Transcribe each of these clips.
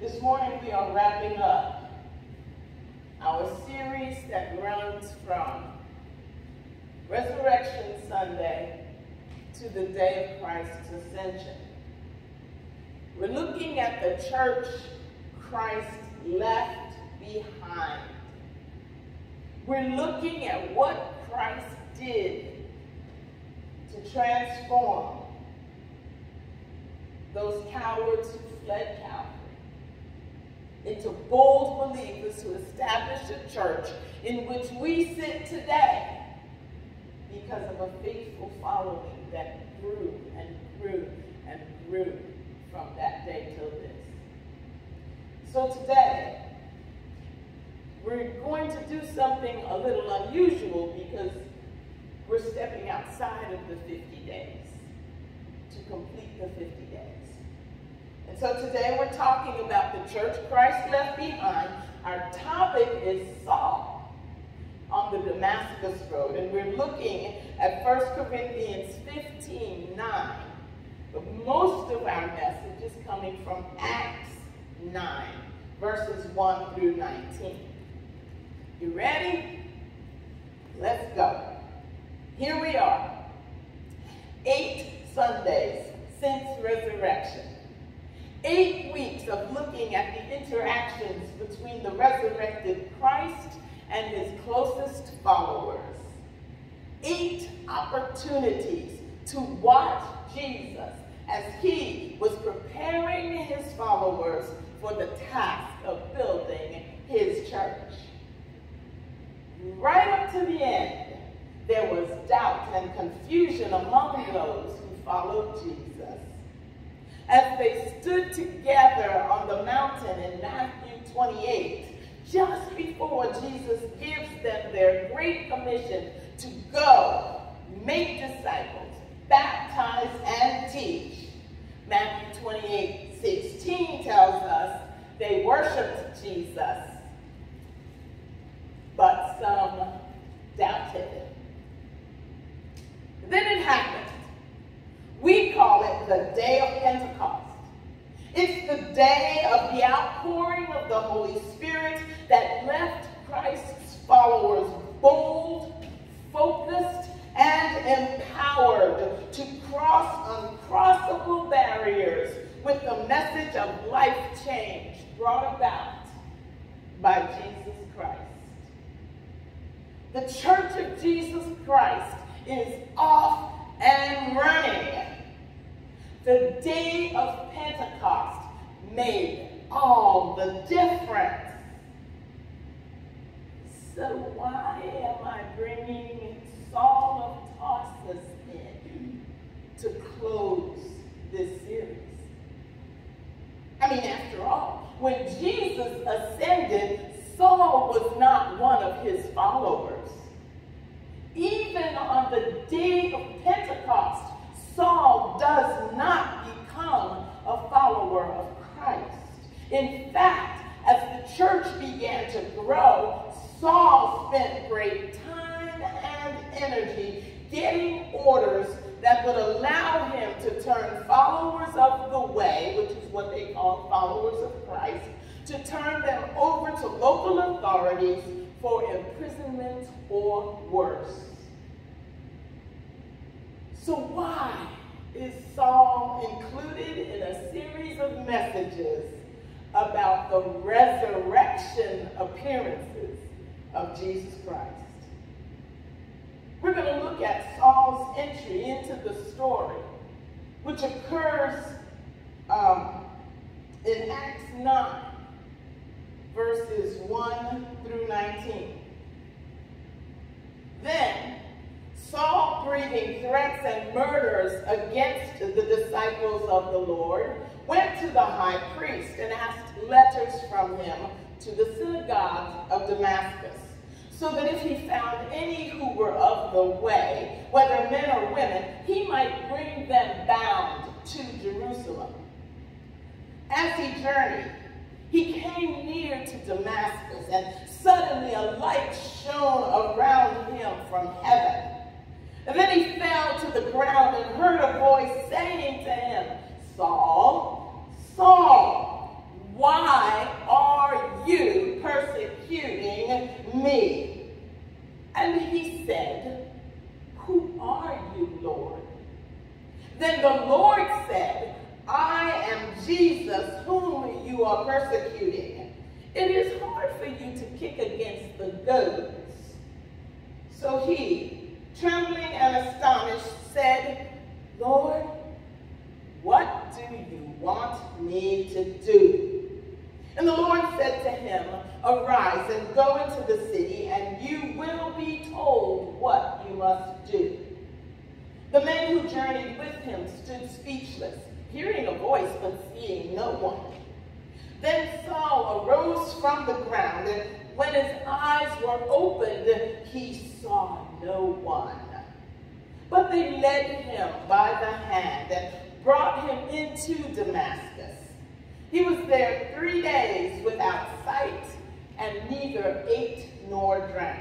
This morning we are wrapping up our series that runs from Resurrection Sunday to the day of Christ's ascension. We're looking at the church Christ left behind. We're looking at what Christ did to transform those cowards who fled Calvary into bold believers who established a church in which we sit today because of a faithful following that grew and grew and grew from that day till this. So today, we're going to do something a little unusual because we're stepping outside of the 50 days to complete the 50 days. And so today we're talking about the church Christ left behind. Our topic is Saul on the Damascus Road. And we're looking at 1 Corinthians 15, 9. But most of our message is coming from Acts 9, verses 1 through 19. You ready? Let's go. Here we are. Eight Sundays since resurrection. Eight weeks of looking at the interactions between the resurrected Christ and his closest followers. Eight opportunities to watch Jesus as he was preparing his followers for the task of building his church. Right up to the end, there was doubt and confusion among those who followed Jesus. As they stood together on the mountain in Matthew 28, just before Jesus gives them their great commission to go, make disciples, baptize, and teach. Matthew 28, 16 tells us they worshiped Jesus, but some doubted. It. Then it happened. We call it the day of Pentecost. Day of the outpouring of the Holy Spirit that left Christ's followers bold, focused, and empowered to cross uncrossable barriers with the message of life change brought about by Jesus Christ. The Church of Jesus Christ is off and running. The day of Pentecost made all the difference. So why am I bringing Saul of Tarsus in to close this series? I mean, after all, when Jesus ascended, Saul was not one of his followers. Even on the day of Pentecost, Saul does not become a follower of Christ. In fact, as the church began to grow, Saul spent great time and energy getting orders that would allow him to turn followers of the way, which is what they call followers of Christ, to turn them over to local authorities for imprisonment or worse. So why is Saul included in a series of messages about the resurrection appearances of Jesus Christ? We're going to look at Saul's entry into the story, which occurs um, in Acts 9, verses 1 through 19. Then, Saul breathing threats and murders against the disciples of the Lord, went to the high priest and asked letters from him to the synagogue of Damascus, so that if he found any who were of the way, whether men or women, he might bring them bound to Jerusalem. As he journeyed, he came near to Damascus, and suddenly a light shone around him from heaven. And then he fell to the ground and heard a voice saying to him, Saul, Saul, why Jesus whom you are persecuting. It is hard for you to kick against the goads. So he, trembling and astonished, said, Lord, what do you want me to do? And the Lord said to him, Arise and go into the city, and you will be told what you must do. The men who journeyed with him stood speechless, hearing a voice but seeing no one. Then Saul arose from the ground, and when his eyes were opened, he saw no one. But they led him by the hand and brought him into Damascus. He was there three days without sight, and neither ate nor drank.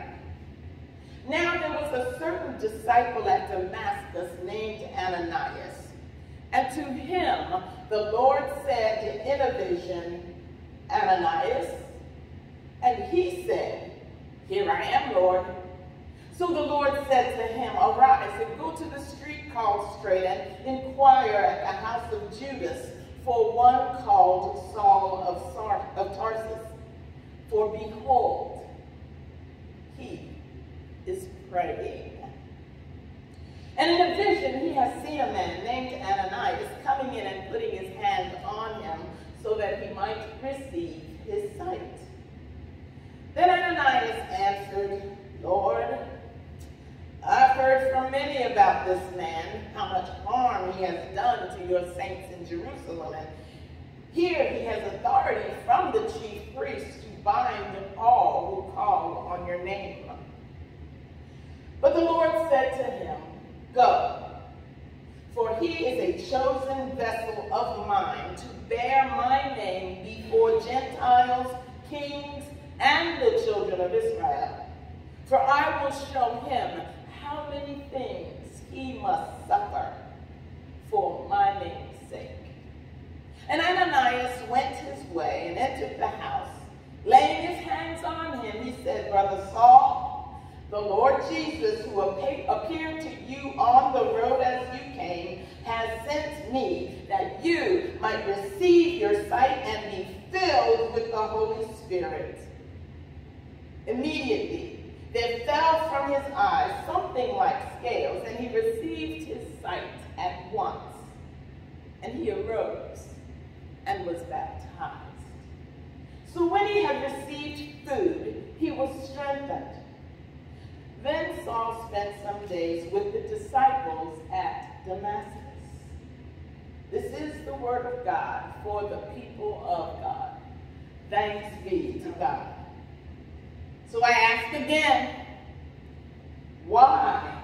Now there was a certain disciple at Damascus named Ananias. And to him the Lord said in a vision, Ananias. And he said, Here I am, Lord. So the Lord said to him, Arise and go to the street called Straight and inquire at the house of Judas for one called Saul of, Tarsus. For behold, he is praying. And in a vision, he has seen a man named Ananias coming in and putting his hand on him so that he might receive his sight. Then Ananias answered, Lord, I've heard from many about this man, how much harm he has done to your saints in Jerusalem. And here he has authority from the chief priest to bind all who call on your name. But the Lord said to him, Go, for he is a chosen vessel of mine to bear my name before Gentiles, kings, and the children of Israel. For I will show him how many things he must suffer for my name's sake. And Ananias went his way and entered the house. Laying his hands on him, he said, Brother Saul, the Lord Jesus, who appeared to you on the road as you came, has sent me that you might receive your sight and be filled with the Holy Spirit. Immediately, there fell from his eyes something like scales, and he received his sight at once. And he arose and was baptized. So when he had received food, he was strengthened. Then Saul spent some days with the disciples at Damascus. This is the word of God for the people of God. Thanks be to God. So I ask again, why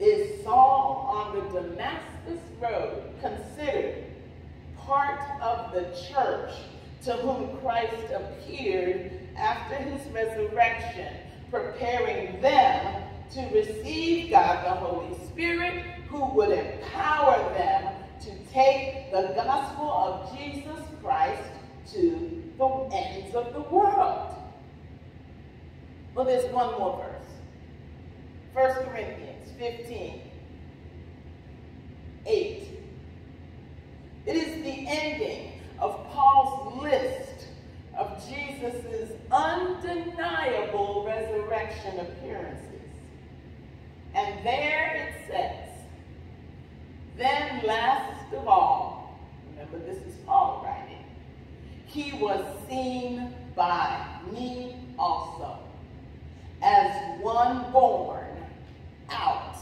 is Saul on the Damascus road considered part of the church to whom Christ appeared after his resurrection preparing them to receive God the Holy Spirit who would empower them to take the gospel of Jesus Christ to the ends of the world. Well, there's one more verse. 1 Corinthians 15, 8. It is the ending of Paul's list of Jesus' undeniable resurrection appearances. And there it says, then last of all, remember this is Paul writing, he was seen by me also as one born out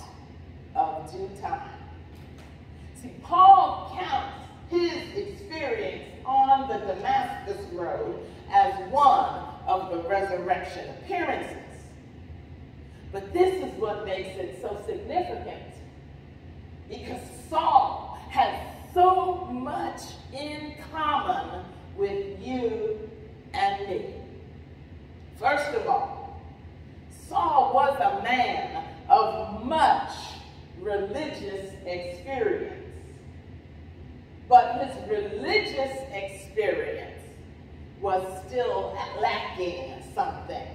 of due time. See, Paul counts his experience on the Damascus Road as one of the resurrection appearances. But this is what makes it so significant. Because Saul has so much in common with you and me. First of all, Saul was a man of much religious experience but his religious experience was still lacking something.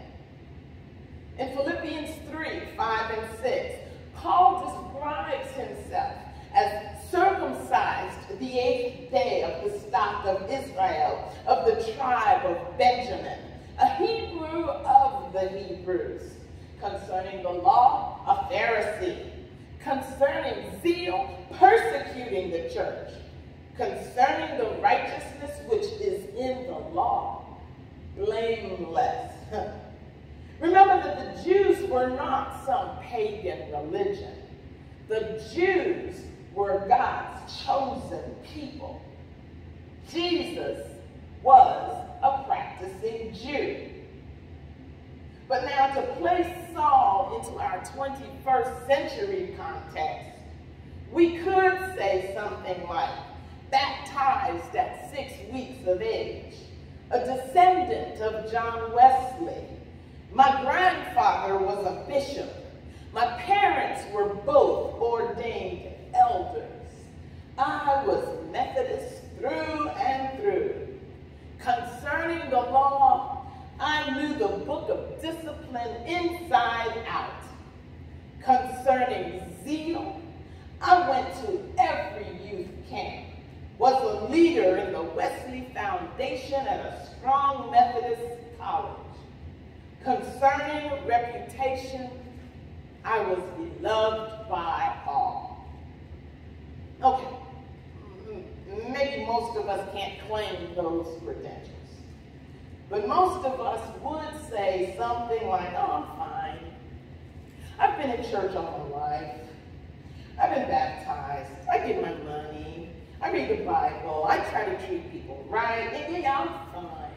In Philippians 3, 5, and 6, Paul describes himself as circumcised the eighth day of the stock of Israel, of the tribe of Benjamin, a Hebrew of the Hebrews, concerning the law, a Pharisee, concerning zeal, persecuting the church, concerning the righteousness which is in the law, blameless. Remember that the Jews were not some pagan religion. The Jews were God's chosen people. Jesus was a practicing Jew. But now to place Saul into our 21st century context, we could say something like, baptized at six weeks of age, a descendant of John Wesley. My grandfather was a bishop. My parents were both ordained elders. I was Methodist through and through. Concerning the law, I knew the book of discipline inside out. Concerning zeal, I went to every youth camp, was a leader in the Wesley Foundation at a strong Methodist college. Concerning reputation, I was beloved by all. Okay, maybe most of us can't claim those credentials. But most of us would say something like, oh, I'm fine. I've been in church all my life. I've been baptized. I give my money. I read the Bible. I try to treat people right. Maybe I'm fine.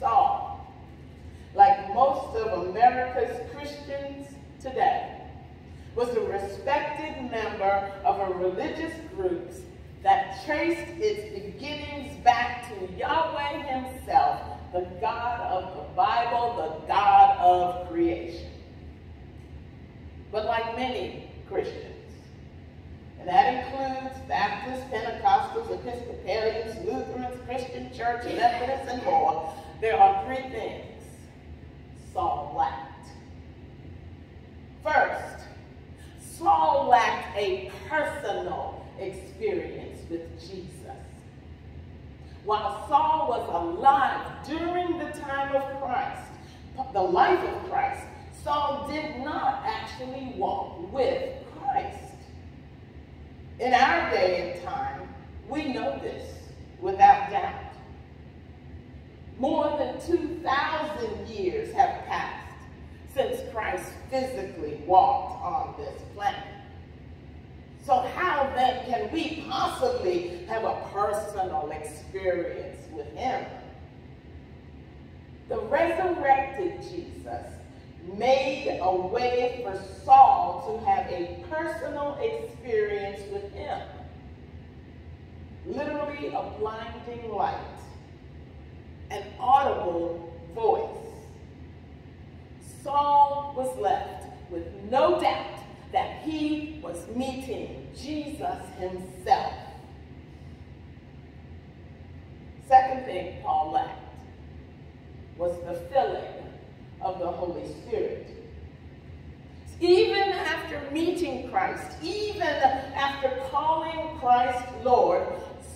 Saul, like most of America's Christians today, was a respected member of a religious group that traced its beginnings back to Yahweh himself, the God of the Bible, the God of creation. But like many Christians, and that includes Baptists, Pentecostals, Episcopalians, Lutherans, Christian Church, Methodists, and more, there are three things Saul lacked. First, Saul lacked a personal experience with Jesus. While Saul was alive during the time of Christ, the life of Christ, Saul did not actually walk with Christ. In our day and time, we know this without doubt. More than 2,000 years have passed since Christ physically walked on this planet. So how then can we possibly have a personal experience with him? The resurrected Jesus made a way for Saul to have a personal experience with him. Literally a blinding light, an audible voice. Saul was left with no doubt that he was meeting Jesus himself. Second thing Paul lacked was the filling of the Holy Spirit. Even after meeting Christ, even after calling Christ Lord,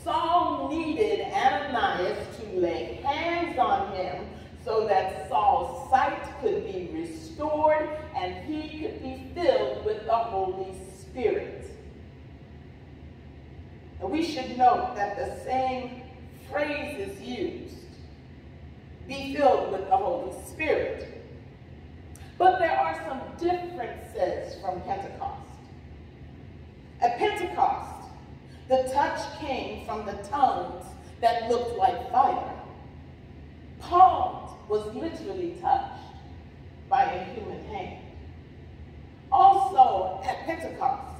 Saul needed Ananias to lay hands on him so that Saul's sight could be restored and he could be filled with the Holy Spirit. And we should note that the same phrase is used, be filled with the Holy Spirit. But there are some differences from Pentecost. At Pentecost, the touch came from the tongues that looked like fire. Paul was literally touched by a human hand. Also, at Pentecost,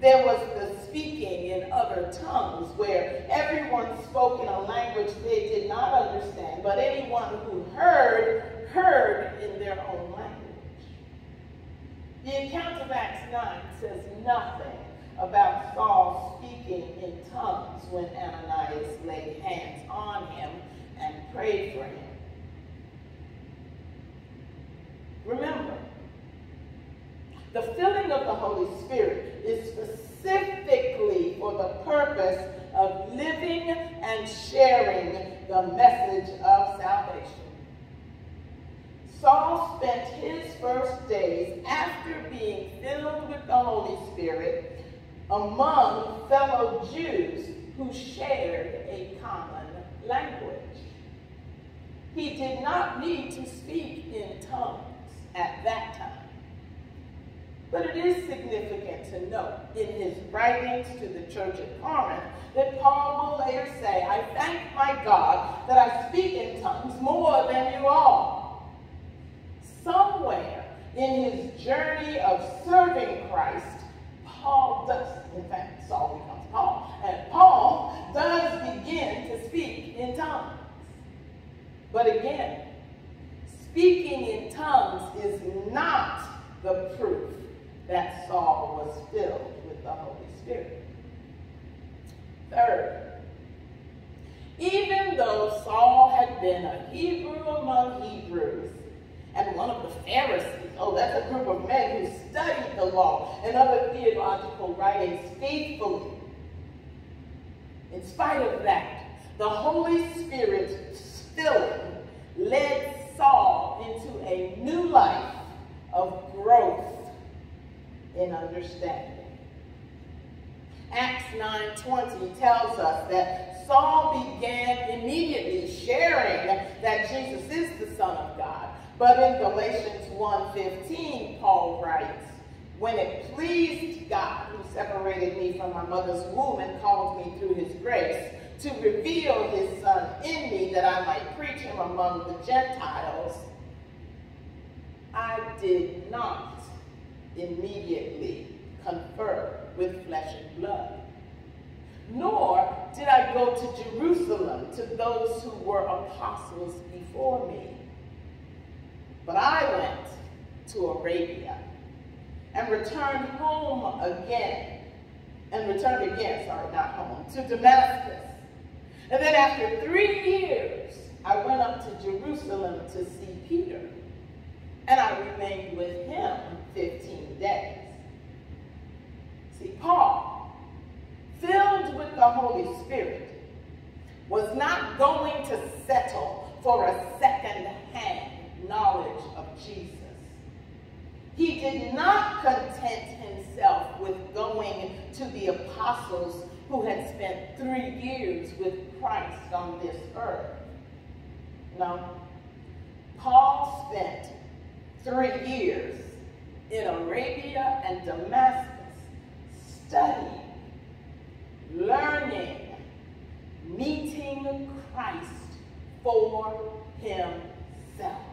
there was the speaking in other tongues where everyone spoke in a language they did not understand, but anyone who heard heard in their own language. The account of Acts 9 says nothing about Saul speaking in tongues when Ananias laid hands on him and prayed for him. Remember, the filling of the Holy Spirit is specifically for the purpose of living and sharing the message of salvation. Saul spent his first days after being filled with the Holy Spirit among fellow Jews who shared a common language. He did not need to speak in tongues at that time. But it is significant to note in his writings to the church at Corinth that Paul will later say, I thank my God that I speak in tongues more than you all. Somewhere in his journey of serving Christ, Paul does, in fact, Saul becomes Paul, and Paul does begin to speak in tongues. But again, speaking in tongues is not the proof that Saul was filled with the Holy Spirit. Third, even though Saul had been a Hebrew among Hebrews and one of the Pharisees, oh, that's a group of men who studied the law and other theological writings faithfully. In spite of that, the Holy Spirit filling led Saul into a new life of growth in understanding. Acts 9.20 tells us that Saul began immediately sharing that Jesus is the Son of God. But in Galatians 1.15, Paul writes, When it pleased God, who separated me from my mother's womb and called me through his grace, to reveal his Son in me that I might preach him among the Gentiles, I did not immediately confer with flesh and blood. Nor did I go to Jerusalem to those who were apostles before me. But I went to Arabia and returned home again, and returned again, sorry, not home, to Damascus. And then after three years, I went up to Jerusalem to see Peter, and I remained with him 15 days. See, Paul, filled with the Holy Spirit, was not going to settle for a second-hand knowledge of Jesus. He did not content himself with going to the apostles who had spent three years with Christ on this earth. No. Paul spent three years in Arabia and Damascus studying, learning, meeting Christ for himself.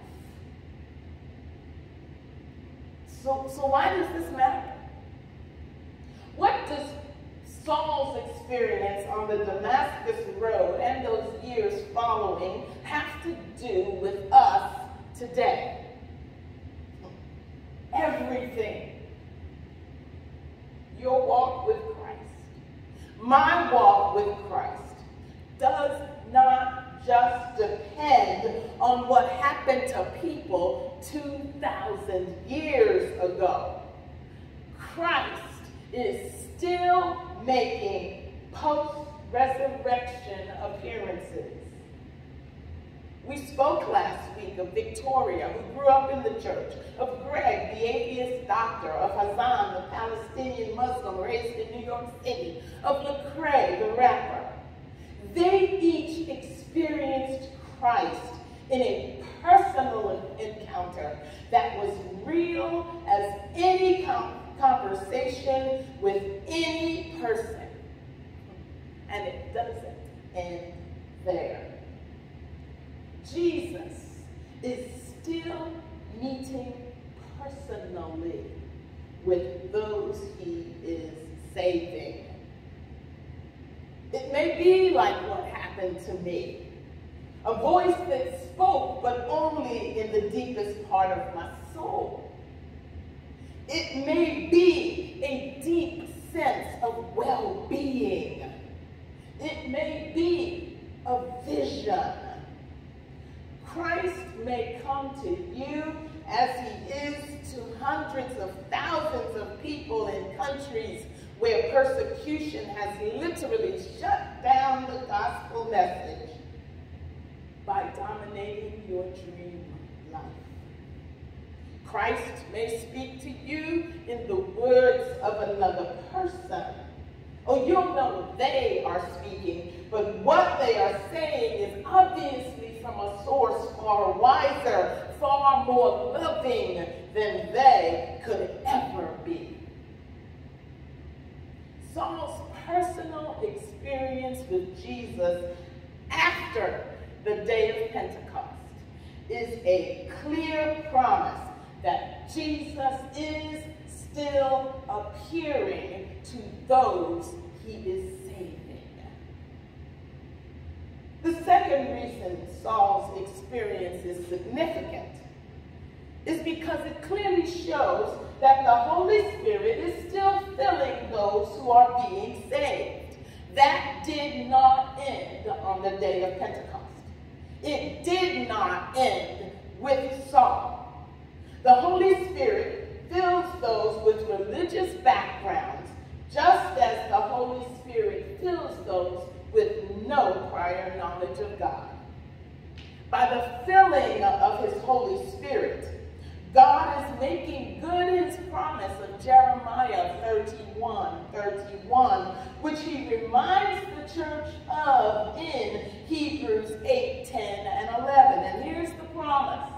So, so why does this matter? What does Saul's experience on the Damascus road and those years following have to do with us today? Everything. Your walk with Christ, my walk with Christ, does not just depend on what happened to people 2,000 years ago. Christ is still making post-resurrection appearances. We spoke last week of Victoria, who grew up in the church, of Greg, the atheist doctor, of Hassan, the Palestinian Muslim raised in New York City, of Lecrae, the rapper. They each experienced Christ in a personal encounter that was real as any conversation with any person. And it doesn't end there. Jesus is still meeting personally with those he is saving. It may be like what happened to me. A voice that spoke, but only in the deepest part of my soul. It may be a deep sense of well-being. It may be a vision. Christ may come to you as he is to hundreds of thousands of people in countries where way persecution has literally shut down the gospel message by dominating your dream life. Christ may speak to you in the words of another person. Oh, you'll know they are speaking, but what they are saying is obviously from a source far wiser, far more loving than they could ever be. Saul's personal experience with Jesus after the day of Pentecost is a clear promise that Jesus is still appearing to those he is saving. The second reason Saul's experience is significant is because it clearly shows that the Holy Spirit is still filling those who are being saved. That did not end on the day of Pentecost. It did not end with Saul. The Holy Spirit fills those with religious backgrounds, just as the Holy Spirit fills those with no prior knowledge of God. By the filling of his Holy Spirit, God is making good his promise of Jeremiah 31, 31, which he reminds the church of in Hebrews 8, 10, and 11. And here's the promise.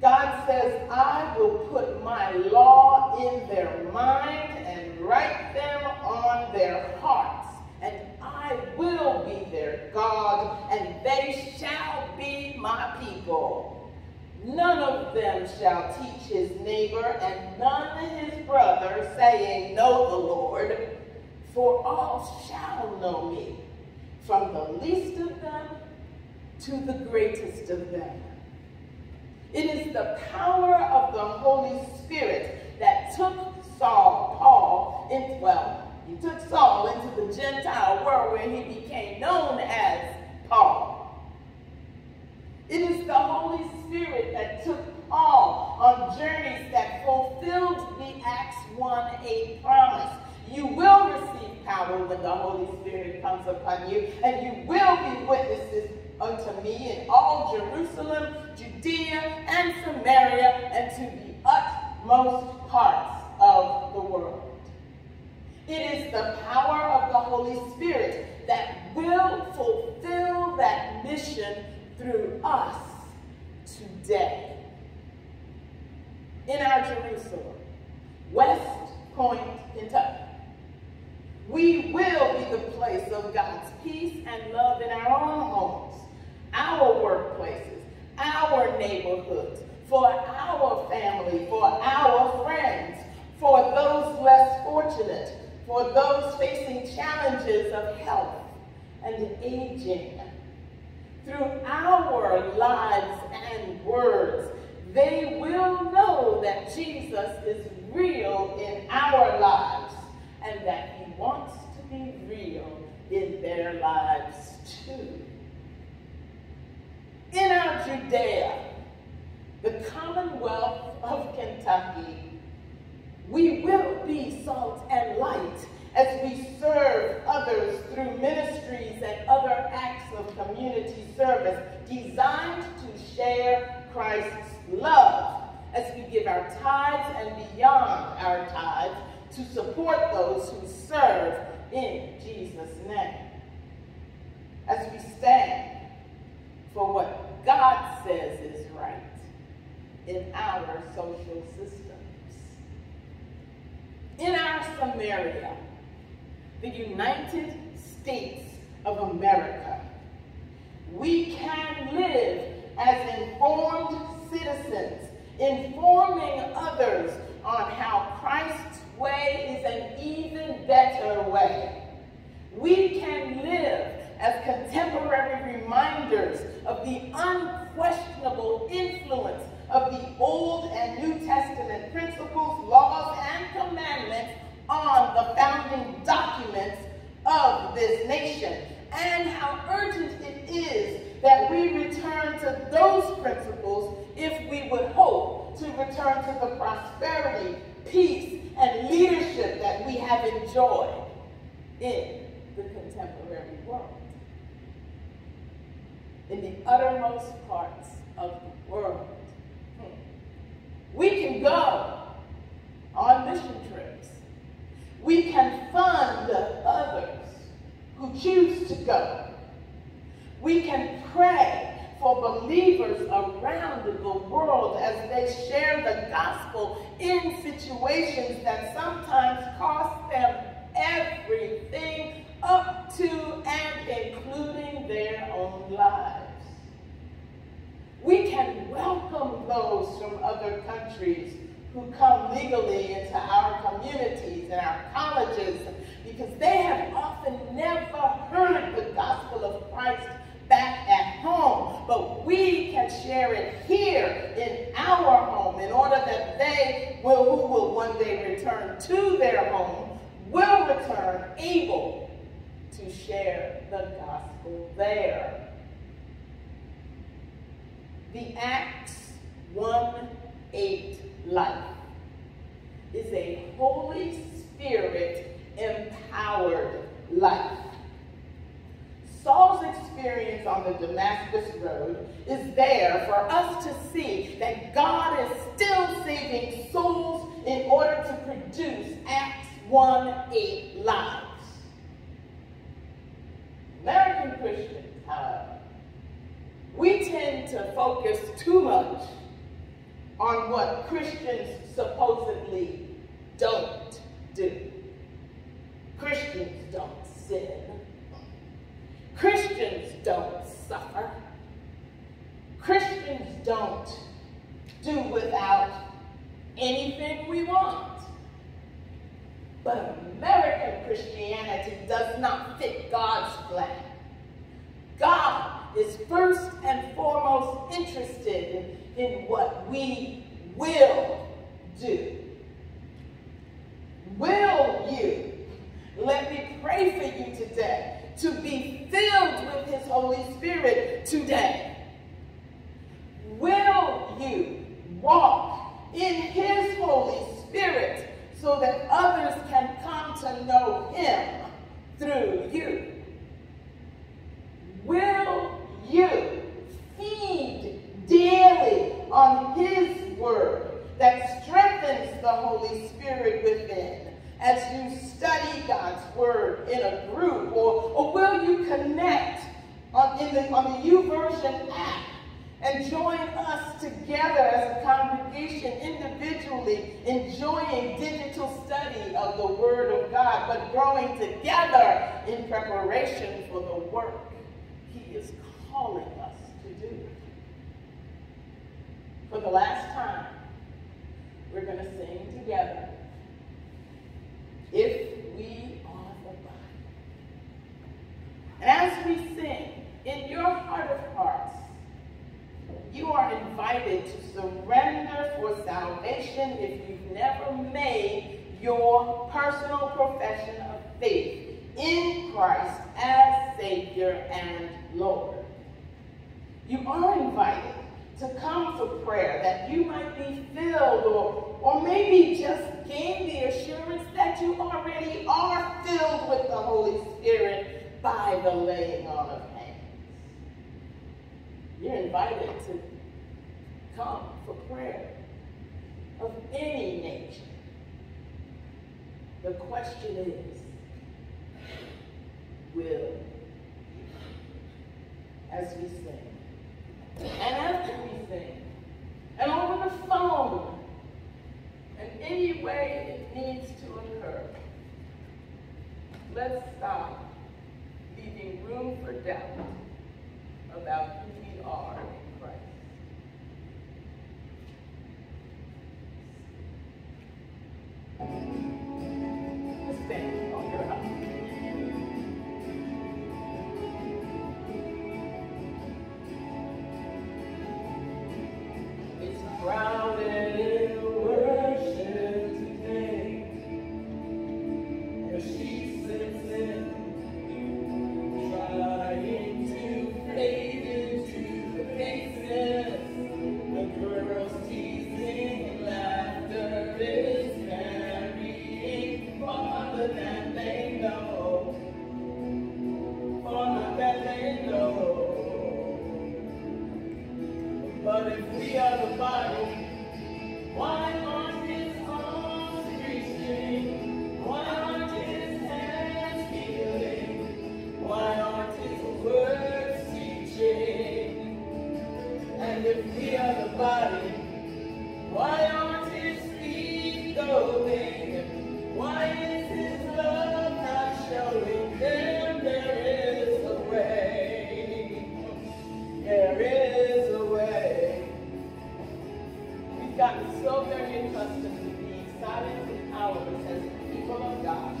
God says, I will put my law in their mind and write them on their hearts, and I will be their God, and they shall be my people. None of them shall teach his neighbor and none his brother, saying, Know the Lord, for all shall know me, from the least of them to the greatest of them. It is the power of the Holy Spirit that took Saul, Paul, in, well, he took Saul into the Gentile world where he became known as Paul. It is the Holy Spirit that took Paul on journeys that fulfilled the Acts 1 8 promise. You will receive power when the Holy Spirit comes upon you, and you will be witnesses unto me in all Jerusalem, Judea, and Samaria, and to the utmost parts of the world. It is the power of the Holy Spirit that will fulfill that mission through us today. In our Jerusalem, West Point, Kentucky, we will be the place of God's peace and love in our own homes, our workplaces, our neighborhoods, for our family, for our friends, for those less fortunate, for those facing challenges of health and aging, through our lives and words, they will know that Jesus is real in our lives and that he wants to be real in their lives too. In our Judea, the Commonwealth of Kentucky, we will be salt and light as we serve others through ministries and other acts of community service designed to share Christ's love as we give our tithes and beyond our tithes to support those who serve in Jesus' name. As we stand for what God says is right in our social systems. In our Samaria, the United States of America. We can live as informed citizens, informing others on how Christ's way is an even better way. We can live as contemporary reminders of the unquestionable influence of the Old and New Testament principles, laws, and commandments on the founding documents of this nation and how urgent it is that we return to those principles if we would hope to return to the prosperity, peace, and leadership that we have enjoyed in the contemporary world. In the uttermost parts of the world. We can go on mission trips. We can fund others who choose to go. We can pray for believers around the world as they share the gospel in situations that sometimes cost them everything up to and including their own lives. We can welcome those from other countries who come legally into our communities and our colleges because they have often never heard the gospel of Christ back at home, but we can share it here in our home in order that they will, who will one day return to their home, will return able to share the gospel there. The Acts 1 8 life is a Holy Spirit empowered life. Saul's experience on the Damascus Road is there for us to see that God is still saving souls in order to produce Acts 1 8 lives. American Christians, however, uh, we tend to focus too much on what Christians supposedly don't do. Christians don't sin. Christians don't suffer. Christians don't do without anything we want. But American Christianity does not fit God's plan. God is first and foremost interested in what we will do. Will you? Let me pray for you today to be filled with his Holy Spirit today? Will you walk in his Holy Spirit so that others can come to know him through you? Will you feed daily on his word that strengthens the Holy Spirit within? as you study God's word in a group? Or, or will you connect on, in the, on the YouVersion app and join us together as a congregation individually enjoying digital study of the Word of God, but growing together in preparation for the work He is calling us to do. For the last time, we're going to sing together if we are the body. And as we sing, in your heart of hearts, you are invited to surrender for salvation if you've never made your personal profession of faith in Christ as Savior and Lord. You are invited to come for prayer that you might be filled or, or maybe just gain the assurance that you already are filled with the Holy Spirit by the laying on of hands. You're invited to come for prayer of any nature. The question is, will you? As we sing. And sing, and over the phone, and any way it needs to occur, let's stop leaving room for doubt about We are the body. Why aren't his feet going? Why is his love not showing them there is a way? There is a way. We've gotten so very accustomed to being silent and powerless as the people of God.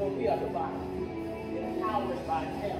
But we are the body, empowered by him.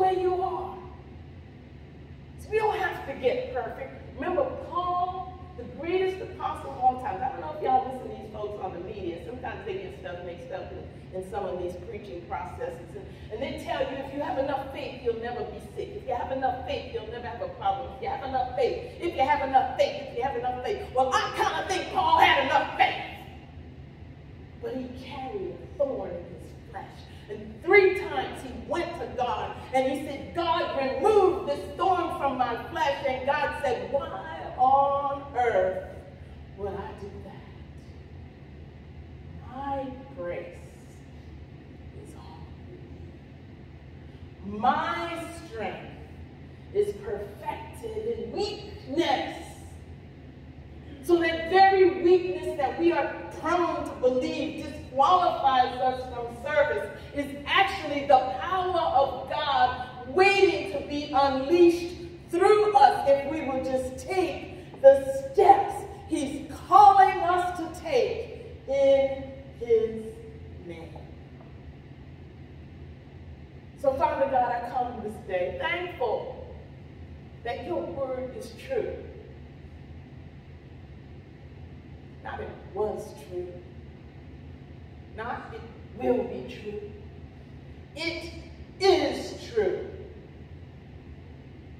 way you are. So we don't have to get perfect. Remember, Paul, the greatest apostle of all times. I don't know if y'all listen to these folks on the media. Sometimes they get stuff mixed up in, in some of these preaching processes. And, and they tell you if you have enough faith, you'll never be sick. If you have enough faith, you'll never have a problem. If you have enough faith, if you have enough faith, if you have enough faith. Well, I kind of think Paul had enough faith. But he carried a thorn in his and three times he went to God and he said, God, remove this storm from my flesh. And God said, why on earth would I do that? My grace is all. My strength is perfected in weakness. So that very weakness that we are prone to believe, Qualifies us from service is actually the power of God waiting to be unleashed through us if we will just take the steps he's calling us to take in his name. So Father God, I come this day thankful that your word is true. Not it was true, not it will be true. It is true.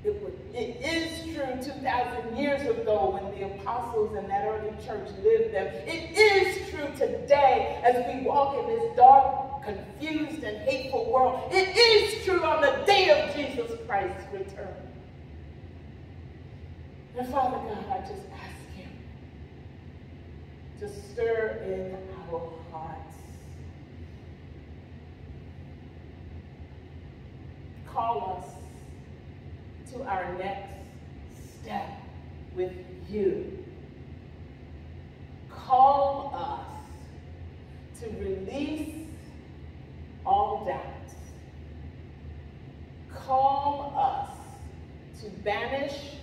It, was, it is true 2,000 years ago when the apostles and that early church lived them. It is true today as we walk in this dark, confused, and hateful world. It is true on the day of Jesus Christ's return. And Father God, I just ask you to stir in our hearts. Call us to our next step with you. Call us to release all doubts. Call us to banish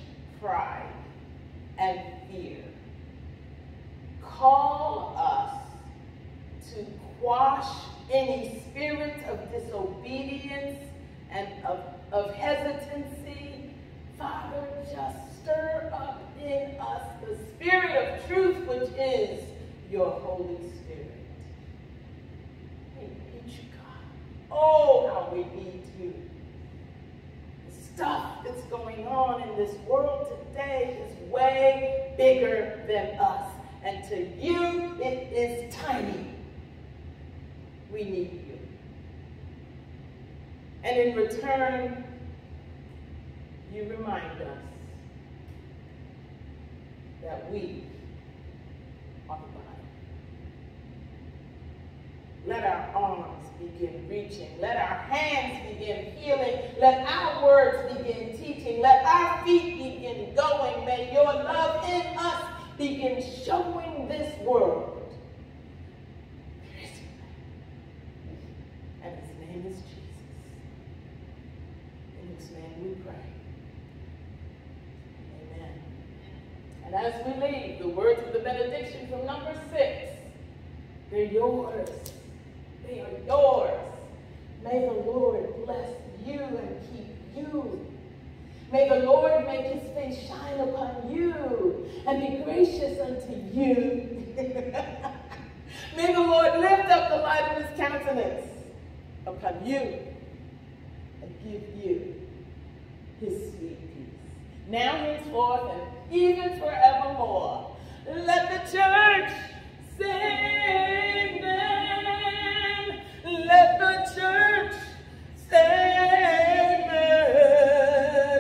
pride and fear. Call us to quash any spirit of disobedience and of, of hesitancy Father, just stir up in us the spirit of truth, which is your Holy Spirit. We need you, God. Oh, how we need you. The stuff that's going on in this world today is way bigger than us. And to you, it is tiny. We need you. And in return, you remind us that we are the body. Let our arms begin reaching. Let our hands begin healing. Let our words begin teaching. Let our feet begin going. May your love in us begin showing this world. And his name is Jesus. His name we pray. Amen. And as we leave, the words of the benediction from number six, they're yours. They are yours. May the Lord bless you and keep you. May the Lord make his face shine upon you and be gracious unto you. May the Lord lift up the light of his countenance upon you and give you his sweet peace. Now henceforth and even forevermore. Let the church say amen. Let the church say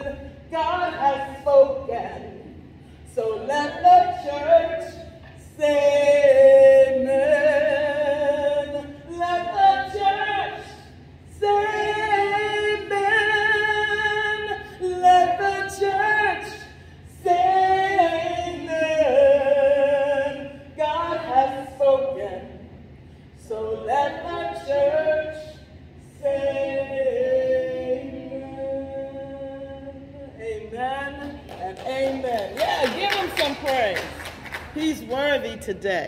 amen. God has spoken. So let the church say He's worthy today.